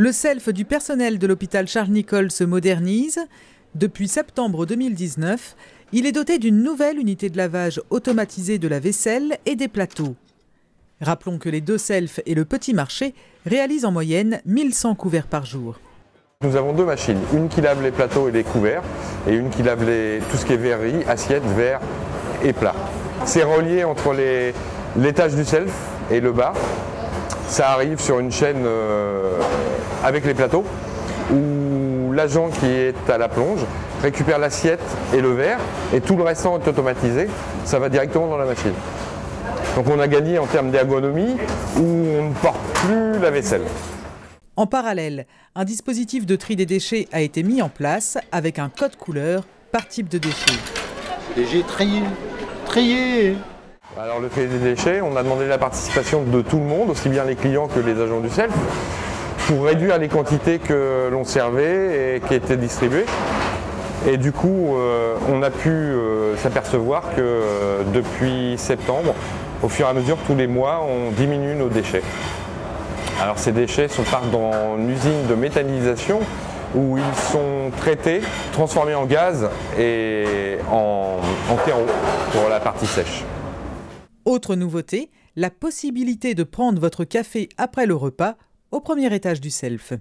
Le self du personnel de l'hôpital Charles-Nicolle se modernise. Depuis septembre 2019, il est doté d'une nouvelle unité de lavage automatisée de la vaisselle et des plateaux. Rappelons que les deux selfs et le petit marché réalisent en moyenne 1100 couverts par jour. Nous avons deux machines, une qui lave les plateaux et les couverts et une qui lave tout ce qui est verrerie, assiettes, verres et plats. C'est relié entre l'étage du self et le bas. Ça arrive sur une chaîne euh, avec les plateaux où l'agent qui est à la plonge récupère l'assiette et le verre et tout le restant est automatisé. Ça va directement dans la machine. Donc on a gagné en termes d'ergonomie où on ne porte plus la vaisselle. En parallèle, un dispositif de tri des déchets a été mis en place avec un code couleur par type de déchets. Déchets triés, triés Alors le tri des déchets, on a demandé la participation de tout le monde, aussi bien les clients que les agents du self, pour réduire les quantités que l'on servait et qui étaient distribuées. Et du coup, euh, on a pu euh, s'apercevoir que euh, depuis septembre, au fur et à mesure, tous les mois, on diminue nos déchets. Alors ces déchets sont partent dans une usine de méthanisation où ils sont traités, transformés en gaz et en, en terreau pour la partie sèche. Autre nouveauté, la possibilité de prendre votre café après le repas au premier étage du self.